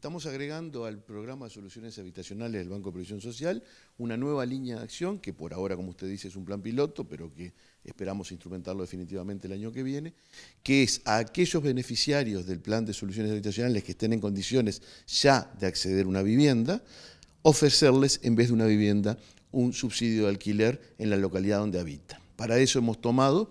Estamos agregando al programa de soluciones habitacionales del Banco de Previsión Social una nueva línea de acción que por ahora, como usted dice, es un plan piloto, pero que esperamos instrumentarlo definitivamente el año que viene, que es a aquellos beneficiarios del plan de soluciones habitacionales que estén en condiciones ya de acceder a una vivienda, ofrecerles en vez de una vivienda un subsidio de alquiler en la localidad donde habitan. Para eso hemos tomado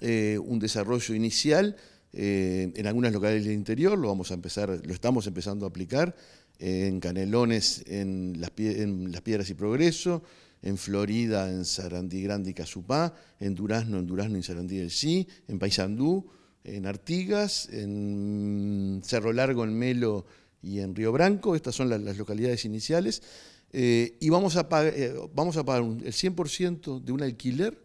eh, un desarrollo inicial eh, en algunas localidades del interior, lo, vamos a empezar, lo estamos empezando a aplicar, en Canelones, en las, Piedras y Progreso, en Florida, en Sarandí Grande y Casupá, en Durazno, en Durazno y Sarandí del Sí, en Paysandú, en Artigas, en Cerro Largo, en Melo y en Río Branco, estas son las, localidades iniciales, eh, y vamos a, pagar, eh, vamos a pagar el 100% de un alquiler,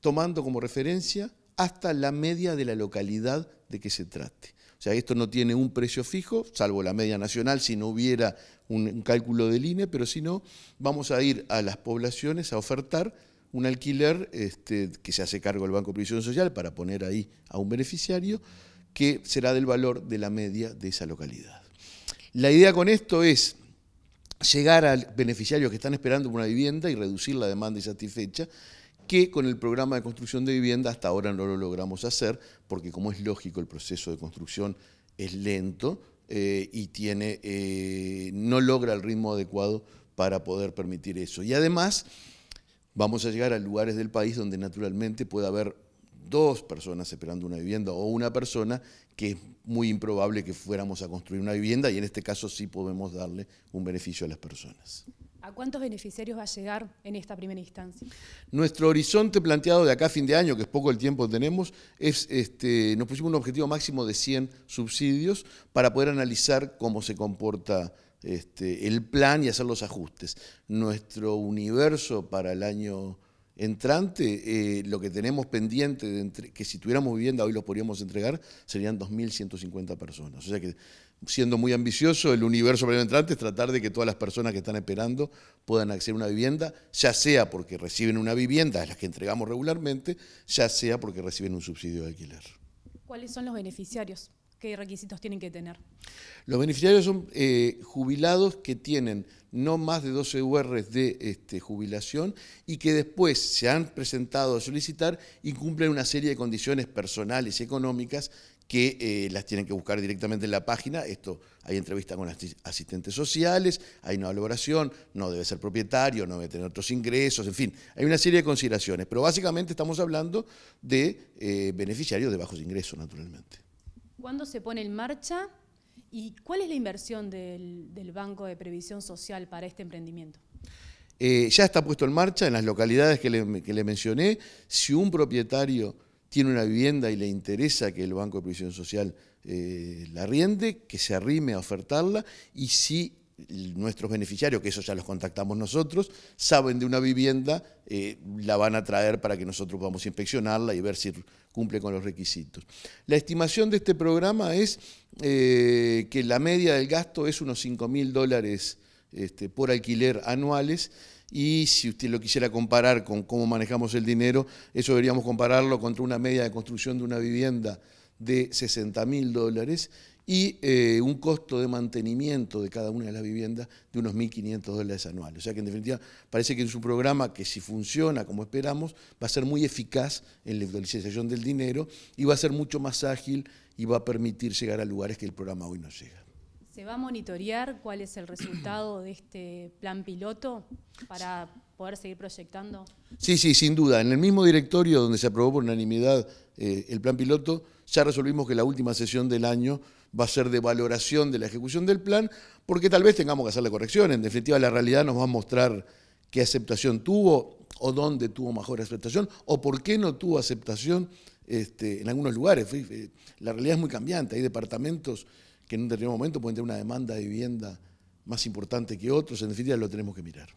tomando como referencia hasta la media de la localidad de que se trate. O sea, esto no tiene un precio fijo, salvo la media nacional, si no hubiera un, cálculo del INE, pero si no, vamos a ir a las poblaciones a ofertar un alquiler este, que se hace cargo del Banco de Previsión Social para poner ahí a un beneficiario, que será del valor de la media de esa localidad. La idea con esto es llegar a beneficiarios que están esperando una vivienda y reducir la demanda insatisfecha que con el programa de construcción de vivienda hasta ahora no lo logramos hacer, porque como es lógico el proceso de construcción es lento eh, y tiene, eh, no logra el ritmo adecuado para poder permitir eso. Y además vamos a llegar a lugares del país donde naturalmente puede haber dos personas esperando una vivienda o una persona que es muy improbable que fuéramos a construir una vivienda y en este caso sí podemos darle un beneficio a las personas. ¿A cuántos beneficiarios va a llegar en esta primera instancia? Nuestro horizonte planteado de acá a fin de año, que es poco el tiempo que tenemos, es, este, nos pusimos un objetivo máximo de 100 subsidios para poder analizar cómo se comporta este, el plan y hacer los ajustes. Nuestro universo para el año entrante, eh, lo que tenemos pendiente, de que si tuviéramos vivienda hoy lo podríamos entregar, serían 2.150 personas. O sea que, siendo muy ambicioso, el universo para el entrante es tratar de que todas las personas que están esperando puedan acceder a una vivienda, ya sea porque reciben una vivienda, las que entregamos regularmente, ya sea porque reciben un subsidio de alquiler. ¿Cuáles son los beneficiarios? ¿Qué requisitos tienen que tener? Los beneficiarios son eh, jubilados que tienen no más de 12 UR de este, jubilación y que después se han presentado a solicitar y cumplen una serie de condiciones personales y económicas que eh, las tienen que buscar directamente en la página. Esto hay entrevista con asistentes sociales, hay una valoración, no debe ser propietario, no debe tener otros ingresos, en fin, hay una serie de consideraciones. Pero básicamente estamos hablando de eh, beneficiarios de bajos ingresos, naturalmente. ¿Cuándo se pone en marcha y cuál es la inversión del, Banco de Previsión Social para este emprendimiento? Eh, ya está puesto en marcha en las localidades que le, mencioné. Si un propietario tiene una vivienda y le interesa que el Banco de Previsión Social eh, la riende, que se arrime a ofertarla y si nuestros beneficiarios, que eso ya los contactamos nosotros, saben de una vivienda, eh, la van a traer para que nosotros podamos inspeccionarla y ver si cumple con los requisitos. La estimación de este programa es eh, que la media del gasto es unos 5 mil dólares este, por alquiler anuales y si usted lo quisiera comparar con cómo manejamos el dinero, eso deberíamos compararlo contra una media de construcción de una vivienda de 60 mil dólares y eh, un costo de mantenimiento de cada una de las viviendas de unos 1.500 dólares anuales. O sea que en definitiva parece que es un programa que si funciona como esperamos va a ser muy eficaz en la utilización del dinero y va a ser mucho más ágil y va a permitir llegar a lugares que el programa hoy no llega. ¿Se va a monitorear cuál es el resultado de este plan piloto para poder seguir proyectando? Sí, sí, sin duda. En el mismo directorio donde se aprobó por unanimidad eh, el plan piloto, ya resolvimos que la última sesión del año va a ser de valoración de la ejecución del plan, porque tal vez tengamos que hacerle correcciones. En definitiva, la realidad nos va a mostrar qué aceptación tuvo o dónde tuvo mejor aceptación o por qué no tuvo aceptación este, en algunos lugares. La realidad es muy cambiante. Hay departamentos que en un determinado momento pueden tener una demanda de vivienda más importante que otros, en definitiva lo tenemos que mirar.